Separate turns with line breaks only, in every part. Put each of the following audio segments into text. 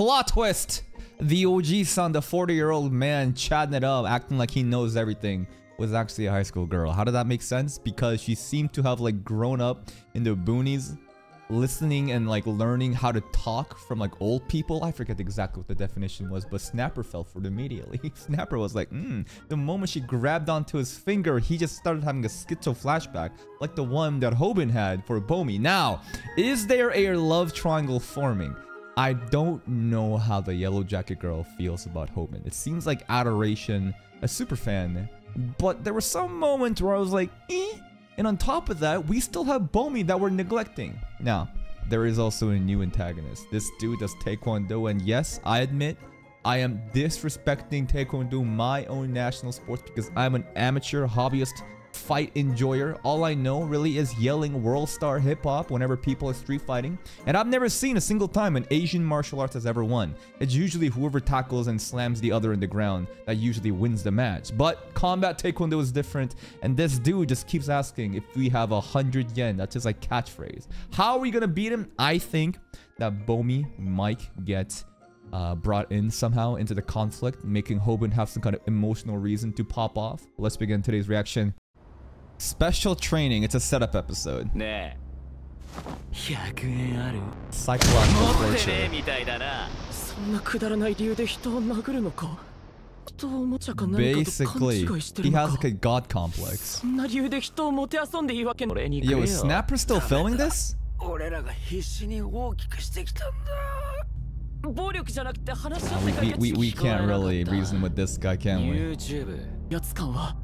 Plot twist! The OG son, the 40 year old man chatting it up, acting like he knows everything, was actually a high school girl. How did that make sense? Because she seemed to have like grown up in the boonies listening and like learning how to talk from like old people. I forget exactly what the definition was, but Snapper fell for it immediately. Snapper was like, hmm. The moment she grabbed onto his finger, he just started having a schizo flashback, like the one that Hoban had for Bomi. Now, is there a love triangle forming? I don't know how the Yellow Jacket girl feels about Hoban. It seems like adoration, a super fan, but there were some moments where I was like, eh? And on top of that, we still have Bomi that we're neglecting. Now, there is also a new antagonist. This dude does Taekwondo, and yes, I admit, I am disrespecting Taekwondo, my own national sports, because I'm an amateur hobbyist fight enjoyer. All I know really is yelling world star hip hop whenever people are street fighting. And I've never seen a single time an Asian martial arts has ever won. It's usually whoever tackles and slams the other in the ground that usually wins the match. But combat taekwondo is different. And this dude just keeps asking if we have a hundred yen. That's just like catchphrase. How are we gonna beat him? I think that Bomi might get uh, brought in somehow into the conflict, making Hoban have some kind of emotional reason to pop off. Let's begin today's reaction. Special training. It's a setup episode. Psychological torture.
そんなくだらない理由で人を殴るのか人をおもちゃか何かと勘
Basically,
違いして
he
るの
has
か
like a god complex.
そんな理由で人をもてあそんでいいわけの俺にくれ
Yo,
よ
is Snapper still filming this?
俺らが必死に大きくしてきたんだ
暴力じゃなくて話し合っ
We,
て解
we,
決
we, we
聞こえな
can't
かった
really reason with this guy, can we?
YouTube
やつ感は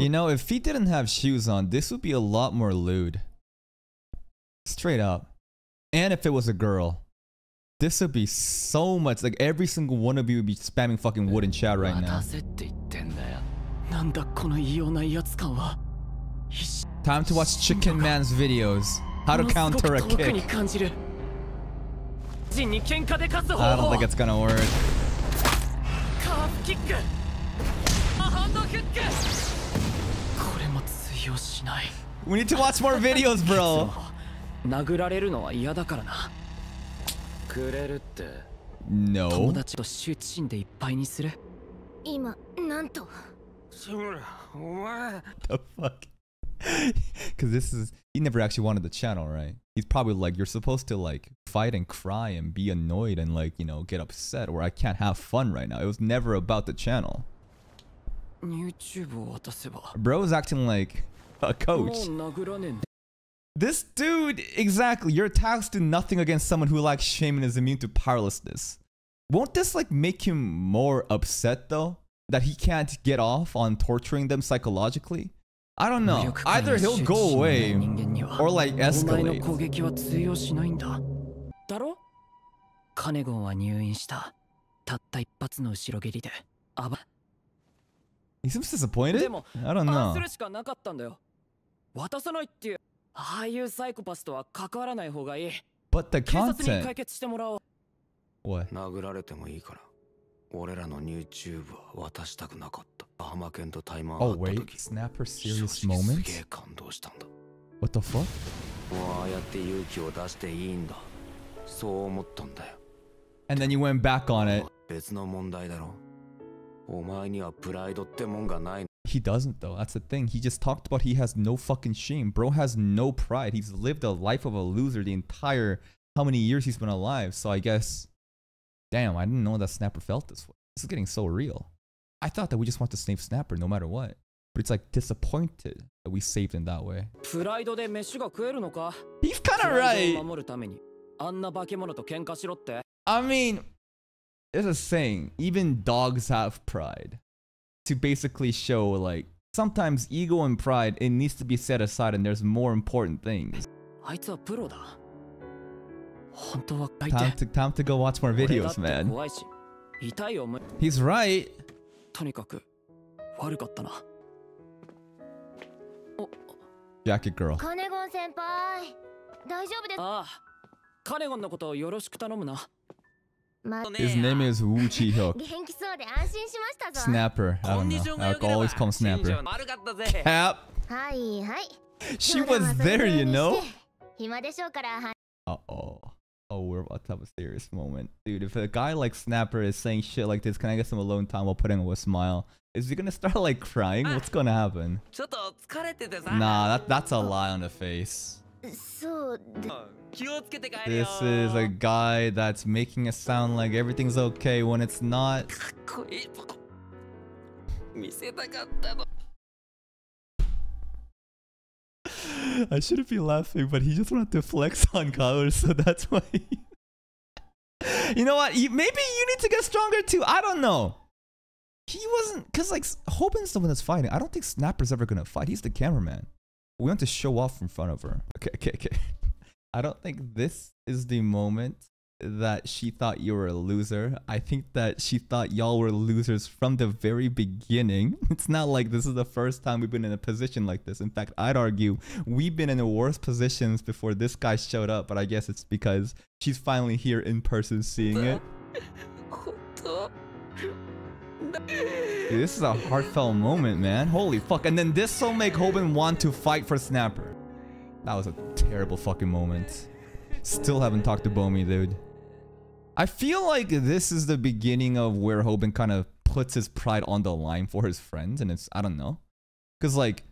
You know, if he didn't have shoes on, this would be a lot more lewd. Straight up. And if it was a girl. This would be so much, like every single one of you would be spamming fucking wooden chat right now. Time to watch Chicken Man's videos. How to counter a kick. I don't think it's gonna work.
カーフキックアハンドフックこれも通用しない
We need to watch more videos, bro.
殴られるのは嫌だからな
くれるって
友
No.
達と羞恥心でいっぱいにする
今なんと
志村お前
the fuck? Because this is, he never actually wanted the channel, right? He's probably like, you're supposed to like fight and cry and be annoyed and like, you know, get upset or I can't have fun right now. It was never about the channel. Bro is acting like a coach. This dude, exactly. Your attacks do nothing against someone who lacks shame and is immune to powerlessness. Won't this like make him more upset though? That he can't get off on torturing them psychologically? I don't
無
know. Either he'll go away
人間には
or like escalate.
攻撃は通用しないんだだろ？カネゴンは入院したたった一発の後ろ蹴りであば
He seems disappointed?
でも
I don't know.
するしかなかったんだよ渡さないっていうああいうサイコパスとは関わらない方がいい
But the
警察に
content.
解決してもらおう
What?
殴られてもいいから俺らの YouTube は渡したくなかったバハマ犬とタイマー
Oh
会った
wait,
時
snapper
正
serious
直すげ
moments.
え感動したんだ
What the fuck?
もうああやって勇気を出していいんだそう思ったんだよ
And then you went back on it.
別の問題だろお前にはプライドってもんがない
He doesn't though. That's the thing. He just talked about he has no fucking shame. Bro has no pride. He's lived a life of a loser the entire how many years he's been alive. So I guess damn, I didn't know that Snapper felt this way. This is getting so real. I thought that we just want to save Snapper no matter what. But it's like disappointed that we saved him that way.
プライドで飯が食えるのか
He's
プ
kind of
ライド
right.
を守るためにあんな化け物と喧嘩しろって
I mean, there's a saying, even dogs have pride. To basically show like sometimes ego and pride it needs to be set aside and there's more important things.
あいつはプロだ 本当は相
Time
手
to time to go watch more
俺だ
videos,
って
man.
怖いし痛い思い
He's right.
とにかく悪かったな
Jacket girl.
カネゴン先輩大丈夫です
ああカネゴンのことをよろしく頼むな
ま
His name is Wu Chi Hyuk.
元気そうで安心しましたぞ
Snapper. I
コン
don't
ディショ
know.
ンが
I
良ければ
always call him
新
Snapper.
庄悪かったぜ
Cap.
はいはい
She
普段
was
はそれぐら
there,
い
you
に
know.
して
Oh, we're about to have a serious moment. Dude, if a guy like Snapper is saying shit like this, can I get some alone time while putting on a smile? Is he gonna start like crying? Ah. What's gonna happen? Nah, that, that's a lie on the face. This is a guy that's making a sound like everything's okay when it's not. I shouldn't be laughing, but he just wanted to flex on Kaoru, so that's why. You know what? Maybe you need to get stronger too. I don't know. He wasn't, cause like Hoban's the one that's fighting. I don't think Snapper's ever gonna fight. He's the cameraman. We want to show off in front of her. Okay, okay, okay. I don't think this is the moment that she thought you were a loser. I think that she thought y'all were losers from the very beginning. It's not like this is the first time we've been in a position like this. In fact, I'd argue we've been in the worst positions before this guy showed up, but I guess it's because she's finally here in person seeing it. Dude, this is a heartfelt moment, man. Holy fuck. And then this will make Hoban want to fight for Snapper. That was a terrible fucking moment. Still haven't talked to Bomi, dude. I feel like this is the beginning of where Hoban kind of puts his pride on the line for his friends. And it's, I don't know. Because, like,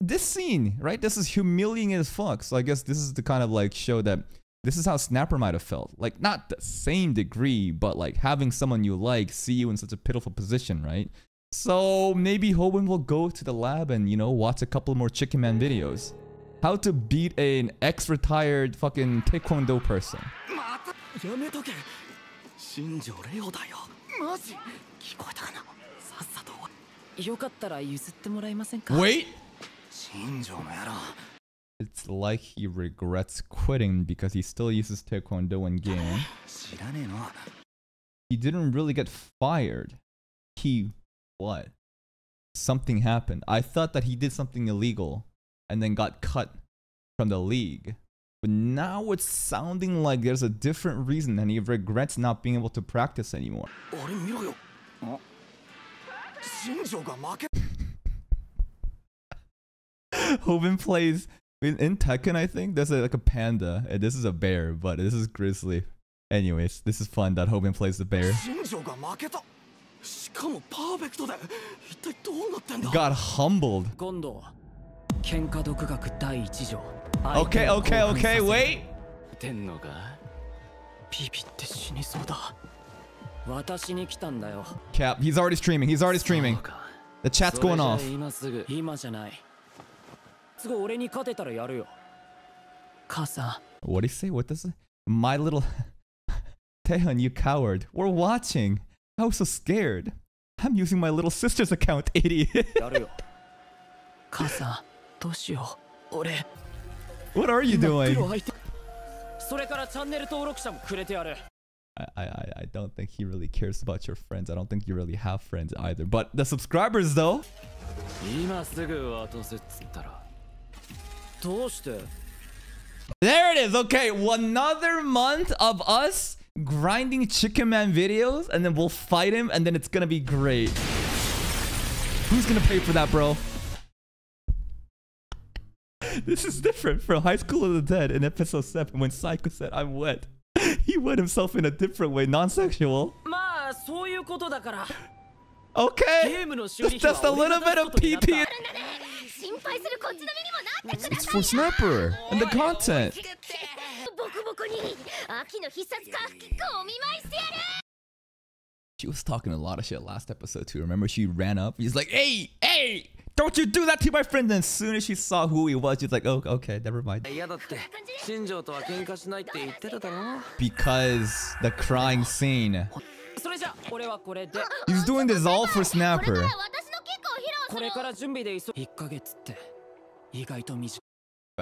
this scene, right? This is humiliating as fuck. So I guess this is the kind of like show that this is how Snapper might have felt. Like, not the same degree, but like having someone you like see you in such a pitiful position, right? So maybe Hoban will go to the lab and, you know, watch a couple more Chicken Man videos. How to beat an ex-retired fucking taekwondo person.
またやめとけ新庄レオだよマジ聞こえたかなさっさと
よかったら譲ってもらえませんか
Wait!
新庄の野郎
It's like he regrets quitting because he still uses taekwondo in game.
知らねえの
He didn't really get fired. He what? Something happened. I thought that he did something illegal and then got cut from the league. But now it's sounding like there's a different reason and he regrets not being able to practice anymore. Hoban plays in, in Tekken, I think. There's a, like a panda, and this is a bear, but this is grizzly. Anyways, this is fun that Hoban plays the bear. Got humbled.
今度喧嘩独学第一条
Okay, okay, okay, wait.
てんのか
ビビって死にそうだ私に来たんだよ
Cap, he's already streaming. He's already streaming.
そうか
The chat's
それ
going
じゃあ
off.
今すぐ
今じゃないすぐ俺に勝てたらやるよ母さ
What do you say? What does it? My little Taehyun, you coward. We're watching. I was so scared. I'm using my little sister's account, idiot.
んやるよ母さんどうしよう俺
what are you
今
doing?
黒相手それからチャンネル登録者もくれてやる
I, I, I- I don't think he really cares about your friends. I don't think you really have friends either. But the subscribers, though.
今すぐ渡せっつったら
どうして
There it is. Okay, another month of us grinding Chicken Man videos, and then we'll fight him, and then it's gonna be great. Who's gonna pay for that, bro? this is different from High School of the Dead in episode 7 when Psycho said, I'm wet. He wet himself in a different way,
non-sexual.
Okay, just a little bit of PP. It's,
it's
for Snapper and the content. She was talking a lot of shit last episode too. Remember, she ran up. He's like, "Hey, hey, don't you do that to my friend!" And as soon as she saw who he was, she's like, "Oh, okay, never mind." Because the crying scene. He's doing this all for Snapper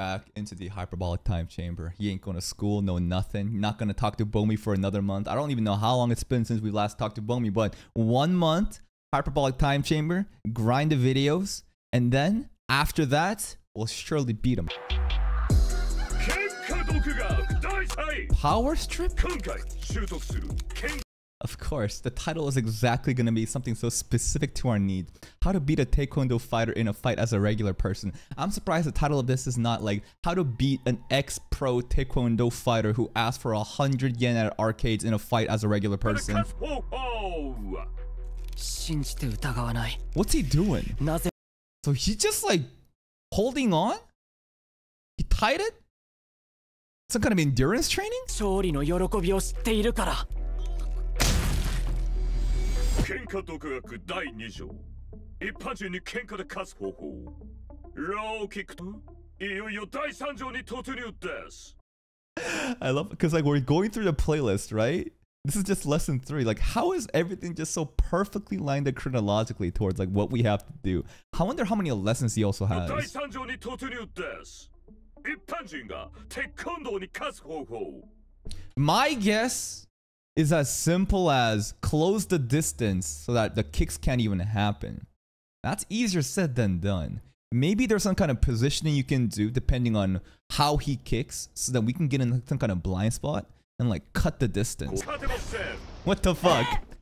back into the hyperbolic time chamber. He ain't going to school, no nothing. Not going to talk to Bomi for another month. I don't even know how long it's been since we last talked to Bomi, but one month, hyperbolic time chamber, grind the videos, and then after that, we'll surely beat him. Power strip? Of course, the title is exactly going to be something so specific to our need. How to beat a taekwondo fighter in a fight as a regular person. I'm surprised the title of this is not like how to beat an ex-pro taekwondo fighter who asked for 100 yen at arcades in a fight as a regular person. What's he doing? So he's just like holding on? He tied it? Some kind of endurance training?
喧嘩独学第2条一般人に喧嘩で勝つ方法ローキックといよいよ第3条に突入です
I love because like we're going through the playlist, right? This is just lesson three. Like, how is everything just so perfectly lined up chronologically towards like what we have to do? I wonder how many lessons he also
第
has.
3条に突入です一般人がテコンドーに勝つ方法
My guess is as simple as close the distance so that the kicks can't even happen. That's easier said than done. Maybe there's some kind of positioning you can do depending on how he kicks so that we can get in some kind of blind spot and like cut the distance. What the fuck?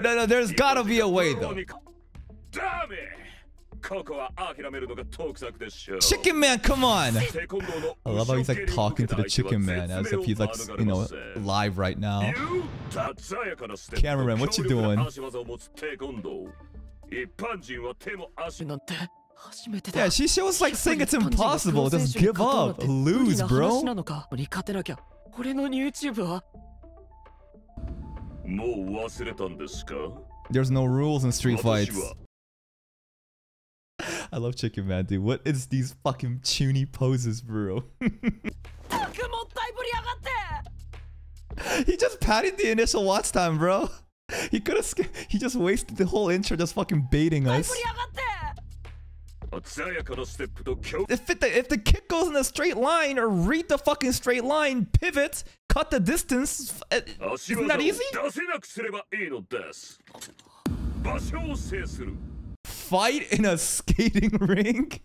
No, no, there's gotta be a way though.
Damn it!
Chicken Man, come on!
テコンドーの
I love how he's like
後ろ蹴りを
talking
受
to
け
the
た相手は
chicken man as if he's like,
絶
you
命を
know,
免れません
live right now.
鮮やかなステップ
Cameraman, what you
強力
doing?
な足技を持つテコンドー一般人は手も足も
なんて初めてだ
Yeah, she shows like saying it's impossible. Just give up. Lose,
話
bro.
なのかに勝てなきゃ俺の YouTube は
もう忘れたんですか
There's no rules in street
私
fights. I love Chicken Man, dude. What is these fucking tuny poses, bro? he just padded the initial watch time, bro. He could have. He just wasted the whole intro just fucking baiting us. If, it, if the kick goes in a straight line or read the fucking straight line, pivot, cut the distance, isn't that easy? fight in a skating rink.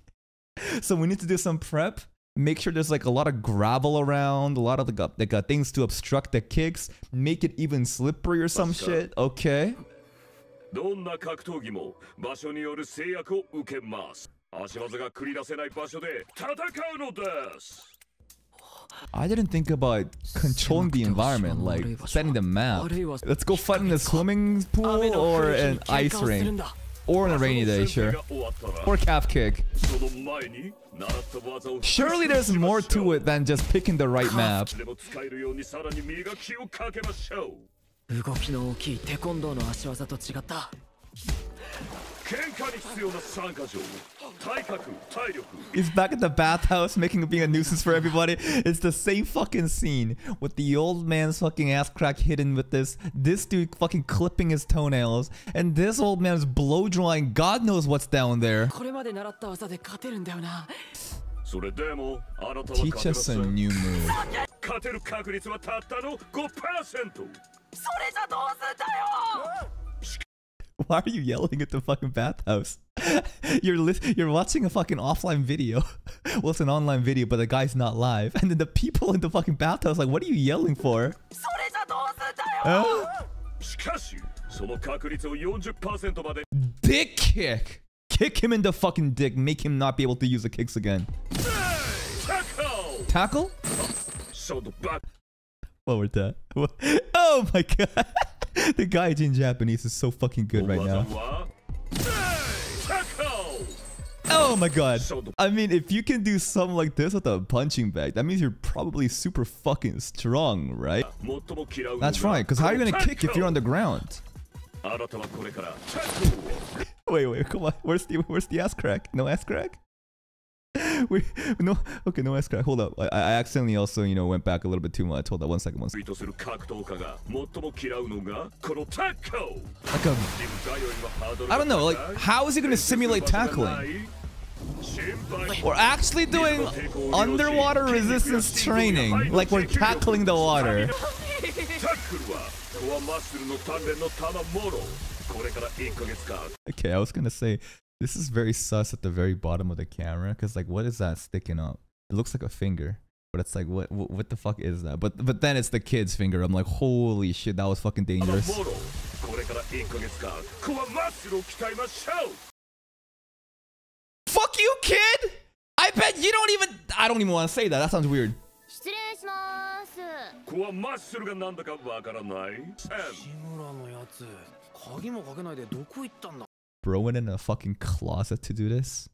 So we need to do some prep. Make sure there's like a lot of gravel around, a lot of like, uh, like uh, things to obstruct the kicks, make it even slippery or some
What's
shit. Okay.
どんな格闘技も場所による制約を受けます足技が繰り出せない場所で戦うのです
I didn't think about controlling the environment, like setting the map. Let's go fight in a swimming pool or an ice rink. Or on a rainy day,
その
sure.
戦が終わったら
Or calf kick.
その前に習った技を
Surely there's more to it than just picking the right map.
でも使えるようにさらに磨きをかけましょう
動きの大きいテコンドーの足技と違った
He's back at the bathhouse making being a nuisance for everybody. It's the same fucking scene with the old man's fucking ass crack hidden with this this dude fucking clipping his toenails and this old man's blow drying God knows what's down there.
これまで習った技で勝てるんだよな
それでもあなたは
Teach
勝てま
us
せ
a
ん
new move.
勝てる確率はたったの5%
それじゃどうすんだよ
Why are you yelling at the fucking bathhouse? you're li- you're watching a fucking offline video. well, it's an online video, but the guy's not live. And then the people in the fucking bathhouse like, what are you yelling for?
uh?
Dick kick! Kick him in the fucking dick. Make him not be able to use the kicks again. Tackle?
Tackle? Oh, so.
What was that? What? Oh my god. the guy in Japanese is so fucking good right now. Oh my god. I mean, if you can do something like this with a punching bag, that means you're probably super fucking strong, right? That's right, because how are you gonna kick if you're on the ground? Wait, wait, come on. Where's the, where's the ass crack? No ass crack? Wait, no. Okay, no ass crack. Hold up. I, I accidentally also, you know, went back a little bit too much. Hold up, one second, one
ツ
second.
イートする格闘家が最も嫌うのがこのタコ
Like a,
リムガよりもハードルが
I don't know.
高
Like,
い
how is he gonna simulate tackling?
心配
We're actually doing underwater resistance training. Like we're tackling the water.
タックルはコアマッスルの鍛錬の賜物これから1ヶ月間
Okay, I was gonna say this is very sus at the very bottom of the camera because like, what is that sticking up? It looks like a finger. But it's like, what, what, what the fuck is that? But, but then it's the kid's finger. I'm like, holy shit, that was fucking
あの
dangerous.
モロこれから1ヶ月間コアマッスルを鍛えましょう
Fuck you, kid! I bet you don't even. I don't even want to say that. That sounds weird.
失礼します
コアマッスルがなんだかわからない
志村のやつ鍵もかけないでどこ行ったんだ
bro in a fucking closet to do this.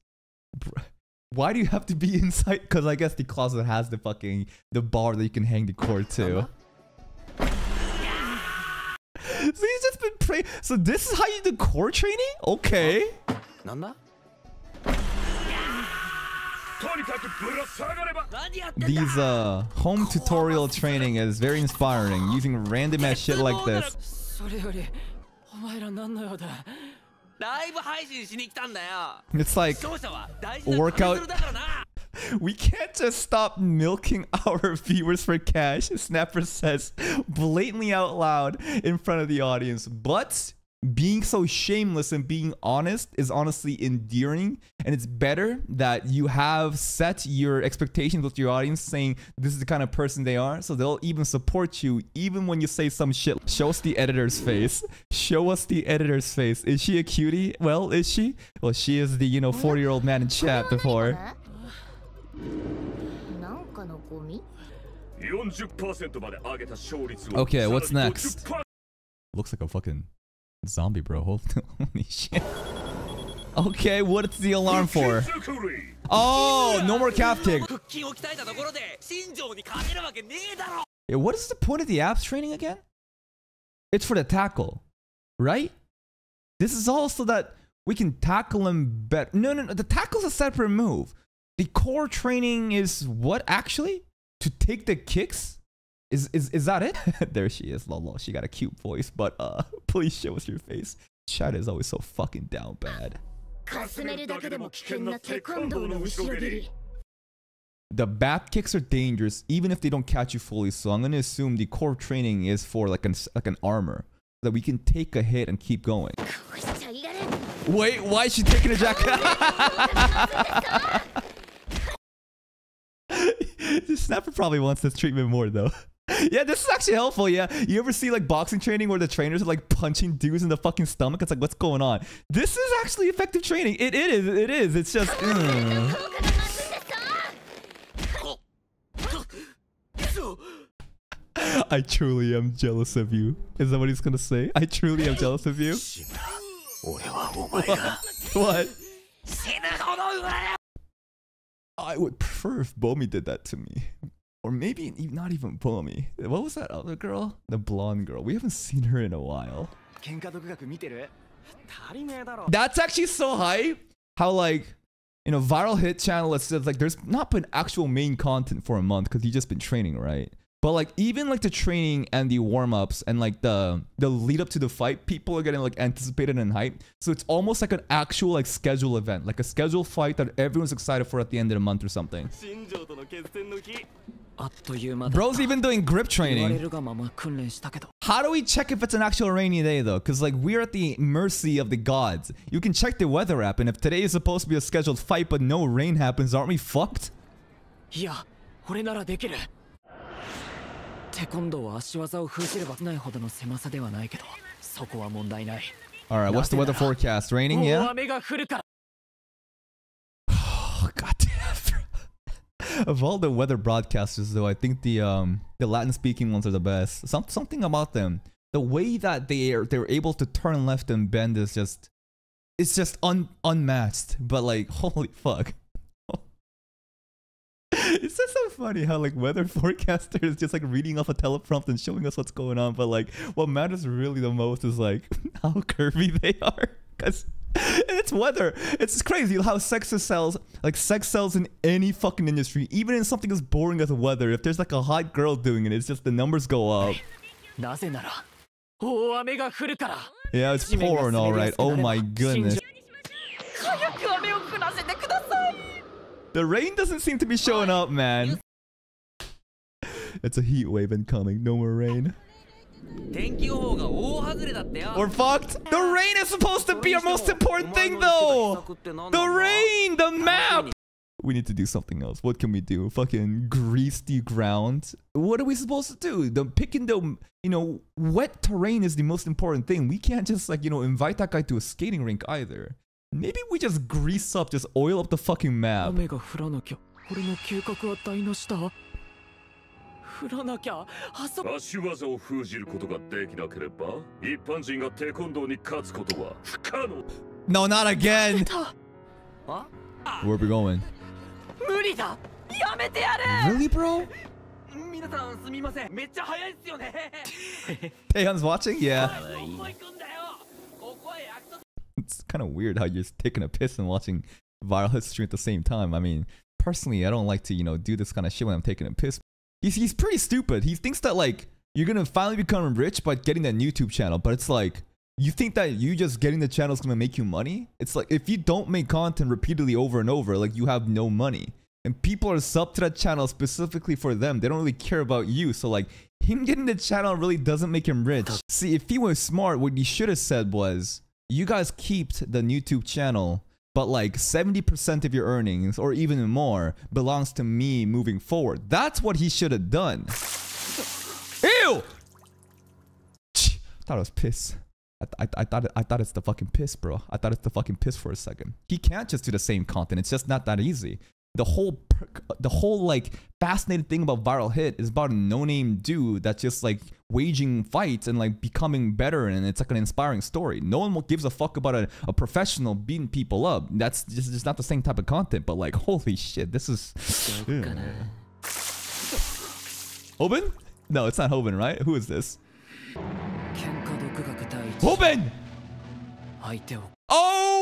Bro, why do you have to be inside? Because I guess the closet has the fucking the bar that you can hang the cord to. Uh-huh. so he's just been praying. So this is how you do core training? Okay. These uh home tutorial training is very inspiring. Using random ass shit like this. It's like workout. we can't just stop milking our viewers for cash, Snapper says blatantly out loud in front of the audience. But being so shameless and being honest is honestly endearing. And it's better that you have set your expectations with your audience saying this is the kind of person they are. So they'll even support you even when you say some shit. Show us the editor's face. Show us the editor's face. Is she a cutie? Well, is she? Well, she is the, you know, 40 year old man in chat before.
なんかのゴミ
40%まで上げた勝率を
Okay, what's
さらに
next?
50%
Looks like a fucking Zombie, bro. Holy, shit. Okay, what's the alarm for? Oh, no more
captain.
Yeah, what is the point of the abs training again? It's for the tackle, right? This is all so that we can tackle him better. No, no, no. The tackle's a separate move. The core training is what actually? To take the kicks? Is is is that it? there she is, Lolo. She got a cute voice, but uh, please show us your face. China is always so fucking down bad. The bat kicks are dangerous, even if they don't catch you fully. So I'm gonna assume the core training is for like an like an armor so that we can take a hit and keep going. Wait, why is she taking a jacket? the snapper probably wants this treatment more though. yeah, this is actually helpful. Yeah, you ever see like boxing training where the trainers are like punching dudes in the fucking stomach? It's like, what's going on? This is actually effective training. It, it is. It is. It's just. Mm. I truly am jealous of you. Is that what he's gonna say? I truly am jealous of you. what?
what?
I would prefer if Bomi did that to me or maybe not even Bomi. What was that other girl? The blonde girl. We haven't seen her in a while. That's actually so hype. How like in a viral hit channel, it says like there's not been actual main content for a month because you just been training, right? But like even like the training and the warm ups and like the the lead up to the fight, people are getting like anticipated and hyped. So it's almost like an actual like schedule event, like a scheduled fight that everyone's excited for at the end of the month or something.
新庄との決戦の日
あっという間だった
Bro's even doing grip
言われ
training.
るがまま訓練したけど
How do we check if it's an actual rainy day though? Because like we're at the mercy of the gods. You can check the weather app, and if today is supposed to be a scheduled fight but no rain happens, aren't we fucked?
いや俺ならできるテコンドーは足技を封じればないほどの狭さではないけどそこは問題ない
All right, what's the weather forecast? Raining,
大
yeah. Of all the weather broadcasters, though, I think the um the Latin speaking ones are the best. Some something about them, the way that they are they're able to turn left and bend is just it's just un unmatched. But like, holy fuck. It's just so funny how like weather forecaster is just like reading off a teleprompt and showing us what's going on, but like what matters really the most is like how curvy they are. Because it's weather. It's crazy how sex sells. Like sex sells in any fucking industry, even in something as boring as weather. If there's like a hot girl doing it, it's just the numbers go up.
Oh,
yeah, it's porn, all right. Oh my goodness. The rain doesn't seem to be showing up, man. It's a heat wave incoming. No more rain. We're fucked. The rain is supposed to be our most important thing, though. The rain, the map. We need to do something else. What can we do? Fucking grease the ground. What are we supposed to do? The picking the you know wet terrain is the most important thing. We can't just like you know invite that guy to a skating rink either. Maybe we just grease up, just oil up the fucking map.
雨が降らなきゃあそこ
足技を封じることができなければ一般人がテコンドーに勝つことは不可能
No, not again.
あ
Where are we going?
無理だやめてや
Really, bro?
れ皆さんすみませんめっちゃ早いっすよね
Taehyun's watching? Yeah.
どこ行くんだよここへ約束
It's kind of weird how you're just taking a piss and watching viral history at the same time. I mean, personally, I don't like to, you know, do this kind of shit when I'm taking a piss. He's, he's pretty stupid. He thinks that, like, you're gonna finally become rich by getting that YouTube channel, but it's like, you think that you just getting the channel is gonna make you money? It's like, if you don't make content repeatedly over and over, like, you have no money. And people are sub to that channel specifically for them. They don't really care about you. So, like, him getting the channel really doesn't make him rich. See, if he was smart, what he should have said was, you guys keep the YouTube channel, but like 70% of your earnings or even more belongs to me moving forward. That's what he should have done. Ew! Thought it was piss. I, I, I thought it, I thought it's the fucking piss, bro. I thought it's the fucking piss for a second. He can't just do the same content. It's just not that easy the whole the whole like fascinating thing about viral hit is about a no-name dude that's just like waging fights and like becoming better and it's like an inspiring story. No one gives a fuck about a, a professional beating people up. That's just, just not the same type of content but like holy shit this is Open? no it's not hoban right? Who is this? Hoban! Oh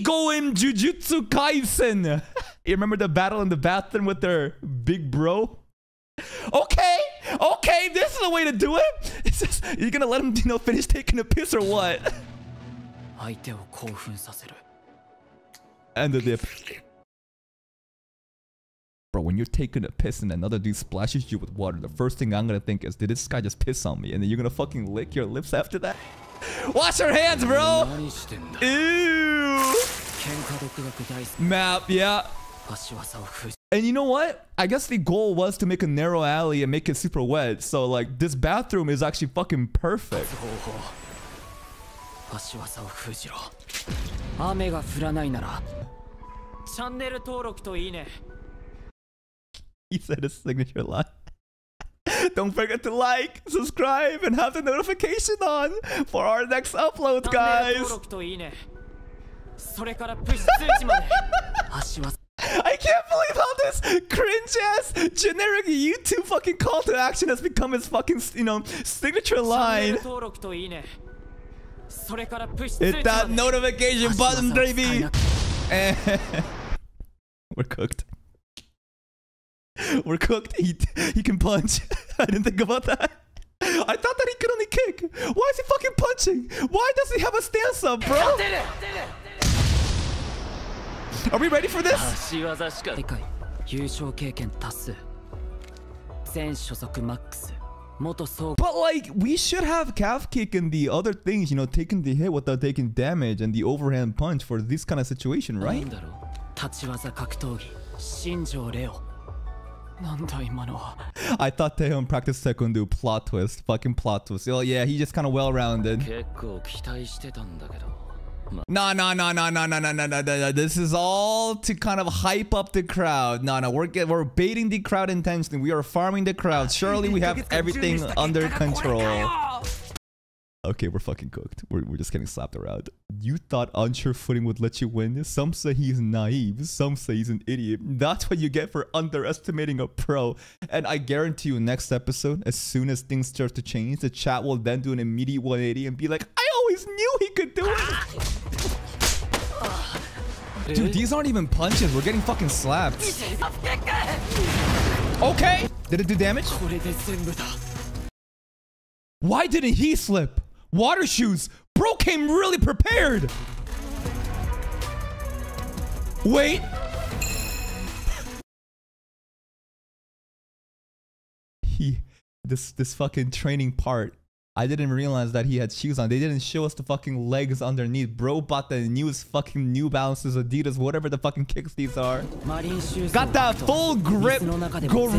Going Jujutsu Kaisen. you remember the battle in the bathroom with their big bro? Okay, okay, this is the way to do it. It's just, you're gonna let him, you know, finish taking a piss or what? and the dip. Bro, when you're taking a piss and another dude splashes you with water, the first thing I'm gonna think is, did this guy just piss on me? And then you're gonna fucking lick your lips after that? Wash your hands, bro. Ew. Map, yeah. And you know what? I guess the goal was to make a narrow alley and make it super wet. So like this bathroom is actually fucking perfect. He said his signature line. Don't forget to like, subscribe, and have the notification on for our next upload, guys. I can't believe how this cringe-ass generic YouTube fucking call to action has become his fucking, you know, signature line. Hit that notification button, baby! We're cooked. We're cooked. He he can punch. I didn't think about that. I thought that he could only kick. Why is he fucking punching? Why does he have a stance up, bro? Are we ready for this?
足技しか世界優勝経験多数全所属マックス元総
But like, we should have calf kick and the other things, you know, taking the hit without taking damage and the overhand punch for this kind of situation,
な
right?
んだろう立ち技格闘技新庄レオなんだ今のは
I thought Taehyun practiced Taekwondo. Plot twist. Fucking plot twist. Oh yeah, he just kind of well-rounded. No, no, no, no, no, no, no, no, no, no. This is all to kind of hype up the crowd. No, no, we're get, we're baiting the crowd intentionally. We are farming the crowd. Ah, Surely we have everything under control okay, we're fucking cooked. We're, we're just getting slapped around. You thought unsure footing would let you win. Some say he's naive. Some say he's an idiot. That's what you get for underestimating a pro. And I guarantee you, next episode, as soon as things start to change, the chat will then do an immediate 180 and be like, I always knew he could do it. Dude, these aren't even punches. We're getting fucking slapped. Okay. Did it do damage? Why didn't he slip? water shoes. Bro came really prepared. Wait. He, this, this fucking training part. I didn't realize that he had shoes on. They didn't show us the fucking legs underneath. Bro bought the newest fucking New Balances, Adidas, whatever the fucking kicks these are. Got that full grip,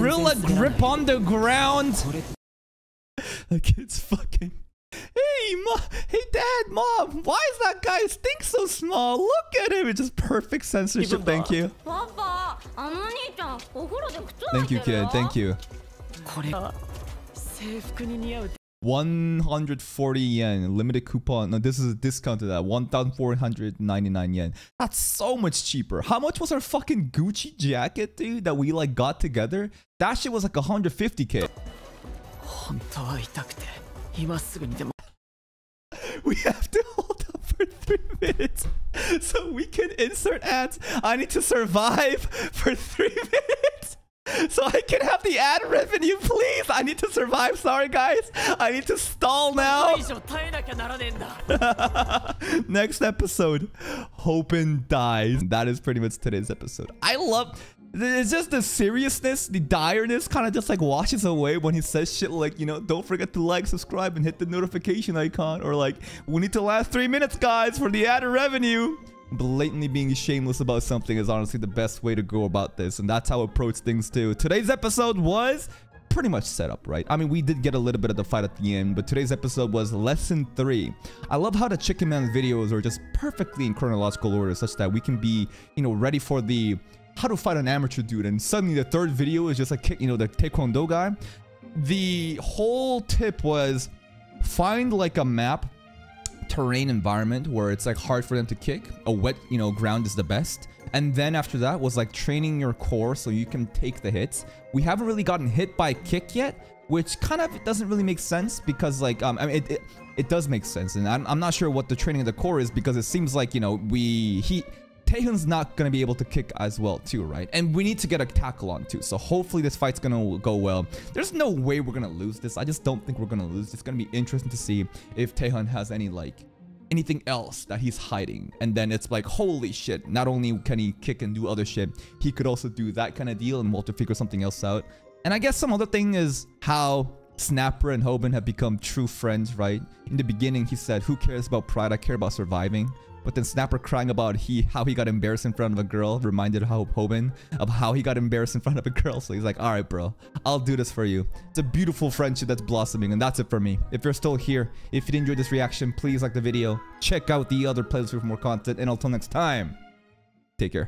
gorilla grip on the ground. Like it's fucking Hey, mom, hey, dad, mom, why is that guy's thing so small? Look at him. It's just perfect censorship. Thank you. Thank you, kid. Thank you. 140 yen limited coupon no this is a discount to that 1499 yen that's so much cheaper how much was our fucking gucci jacket dude that we like got together that shit was like 150k we have to hold up for three minutes so we can insert ads. I need to survive for three minutes so I can have the ad revenue, please. I need to survive. Sorry, guys. I need to stall now. Next episode, Hoban dies. That is pretty much today's episode. I love... It's just the seriousness, the direness kind of just like washes away when he says shit like, you know, don't forget to like, subscribe, and hit the notification icon. Or like, we need to last three minutes, guys, for the added revenue. Blatantly being shameless about something is honestly the best way to go about this. And that's how I approach things too. Today's episode was pretty much set up, right? I mean, we did get a little bit of the fight at the end, but today's episode was lesson three. I love how the Chicken Man videos are just perfectly in chronological order, such that we can be, you know, ready for the how to fight an amateur dude, and suddenly the third video is just like, kick, you know, the Taekwondo guy. The whole tip was find like a map terrain environment where it's like hard for them to kick. A wet, you know, ground is the best. And then after that was like training your core so you can take the hits. We haven't really gotten hit by kick yet, which kind of doesn't really make sense because like um I mean it it, it does make sense and I'm, I'm not sure what the training of the core is because it seems like you know we he Taehyun's not gonna be able to kick as well too, right? And we need to get a tackle on too. So hopefully this fight's gonna go well. There's no way we're gonna lose this. I just don't think we're gonna lose. It's gonna be interesting to see if Taehyun has any like anything else that he's hiding. And then it's like, holy shit, not only can he kick and do other shit, he could also do that kind of deal and we'll have to figure something else out. And I guess some other thing is how Snapper and Hoban have become true friends, right? In the beginning, he said, who cares about pride? I care about surviving. But then Snapper crying about he how he got embarrassed in front of a girl reminded Hoban of how he got embarrassed in front of a girl. So he's like, all right, bro, I'll do this for you. It's a beautiful friendship that's blossoming, and that's it for me. If you're still here, if you enjoyed this reaction, please like the video. Check out the other playlists for more content, and until next time, take care.